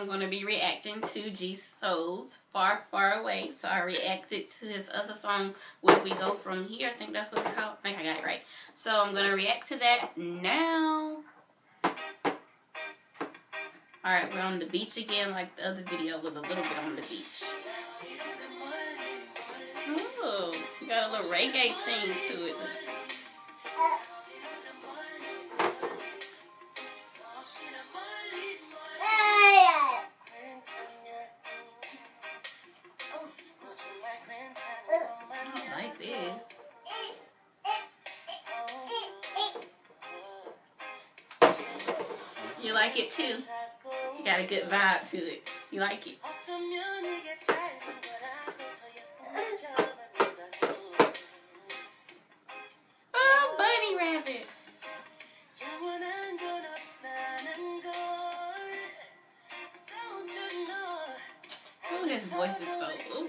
I'm going to be reacting to G-Soul's Far Far Away. So I reacted to his other song, Where We Go From Here. I think that's what it's called. I think I got it right. So I'm going to react to that now. Alright, we're on the beach again like the other video was a little bit on the beach. Ooh, got a little reggae thing to it. You like it too. You got a good vibe to it. You like it. Oh, bunny rabbit. Ooh, his voice is so ooh.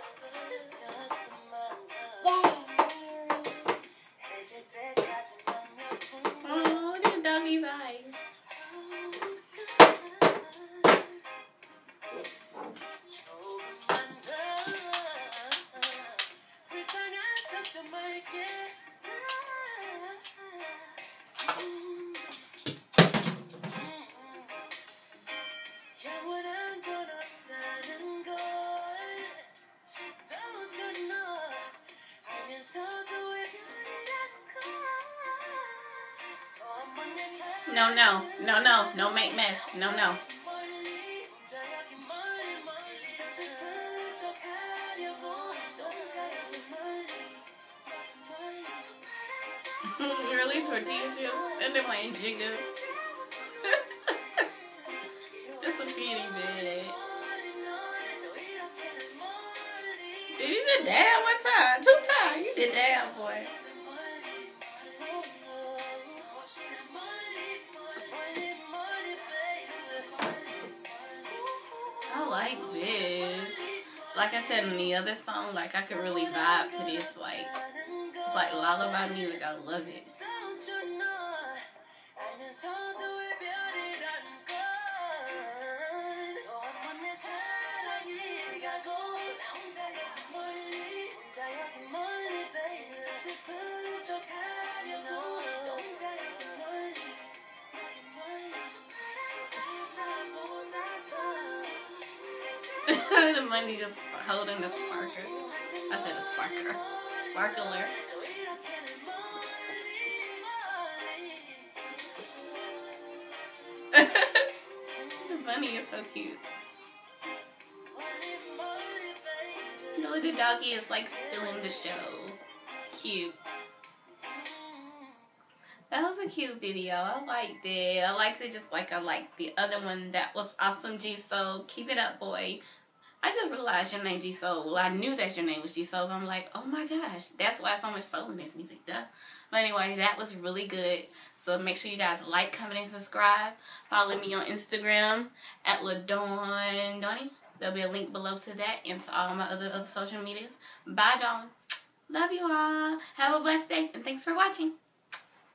at doggy's eyes. No, no, no, no, no make mess. No, no. really tortilla chips and then my jigga. It's a penny bed. Did you did damn one time? Two times. You did damn, boy. Like I said in the other song, like I could really vibe to this. Like it's like lullaby music. I love it. the money just holding the sparkler. I said a sparkler. Sparkler. the bunny is so cute. The little doggy is like still in the show. Cute. That was a cute video. I liked it. I liked it just like I liked the other one that was awesome G Soul. Keep it up, boy. I just realized your name G Soul. Well, I knew that your name was G Soul. But I'm like, oh my gosh, that's why so much soul in this music, duh. But anyway, that was really good. So make sure you guys like, comment, and subscribe. Follow me on Instagram at LaDawn Dawnny. There'll be a link below to that and to all my other, other social medias. Bye, Dawn. Love you all. Have a blessed day, and thanks for watching.